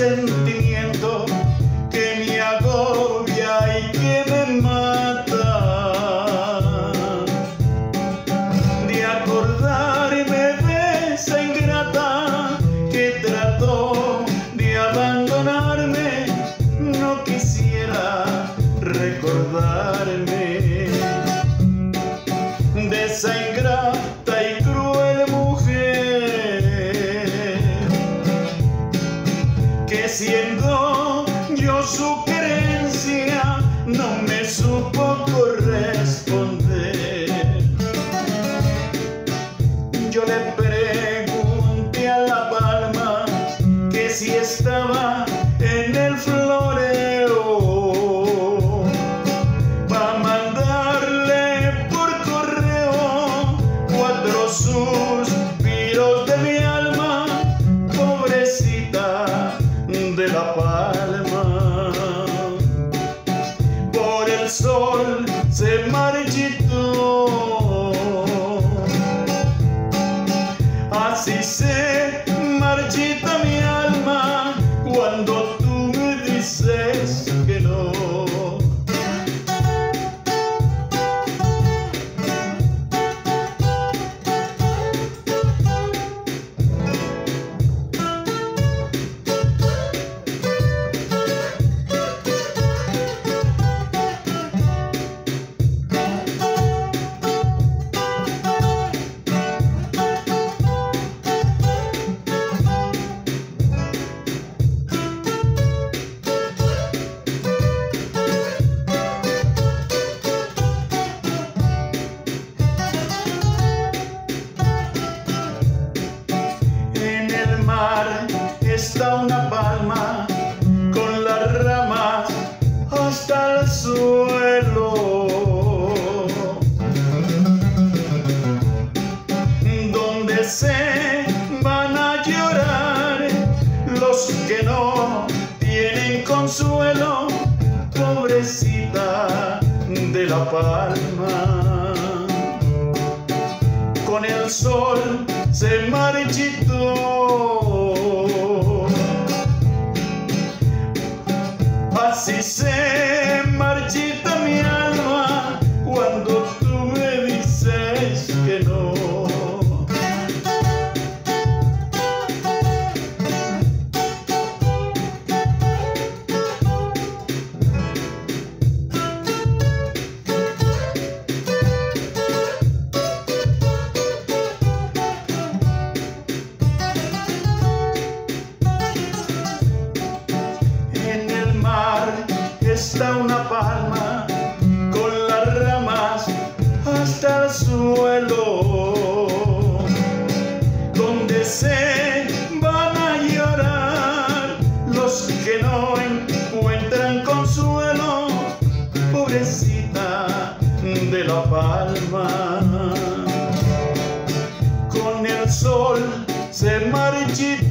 sentimiento que me agobia y que me mata. De acordarme de esa ingrata que trató de abandonarme, no quisiera recordarme de esa ingrata su querencia no me supo corresponder. Yo le así se está una palma con las ramas hasta el suelo. Donde se van a llorar los que no tienen consuelo, pobrecita de la palma con el sol se marchitó. Así se palma con las ramas hasta el suelo, donde se van a llorar los que no encuentran consuelo, pobrecita de la palma. Con el sol se marchitó